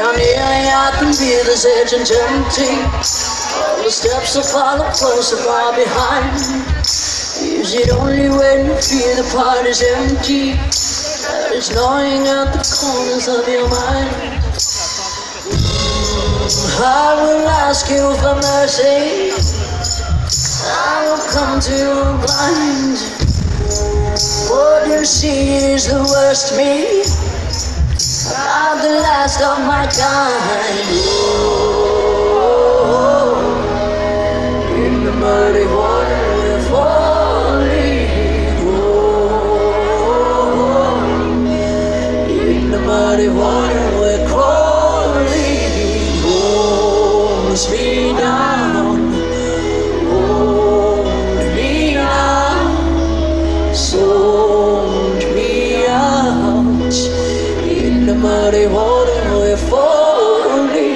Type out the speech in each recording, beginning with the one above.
I'm nearly at the river's edge and empty. All the steps I follow closer far behind. Is it only when you feel the party's empty that it's gnawing at the corners of your mind? Mm, I will ask you for mercy. I will come to you blind. What you see is the worst me. I'm the last of my kind. Oh, in the muddy water falling. Oh, in the muddy water muddy water we're falling.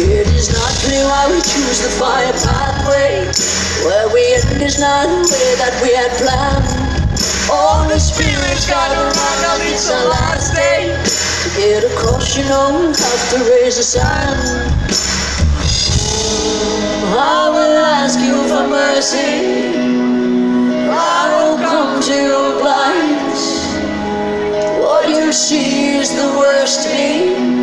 It is not clear why we choose the fire pathway. Where we end is not the way that we had planned. All the spirits gather around us, it's. To get across, you know, have to raise a sign. I will ask you for mercy. I will come to your blind. What you see is the worst me,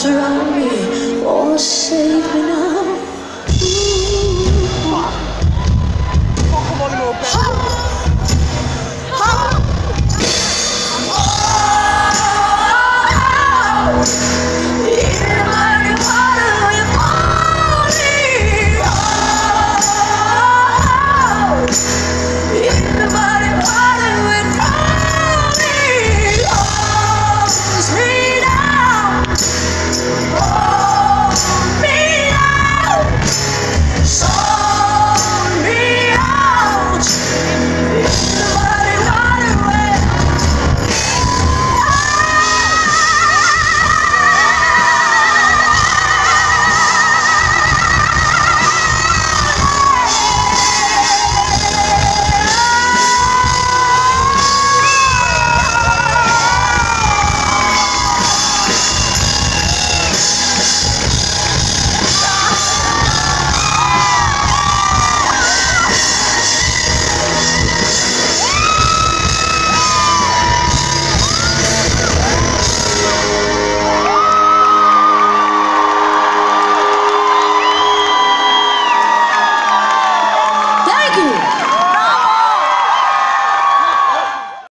是让你，我心。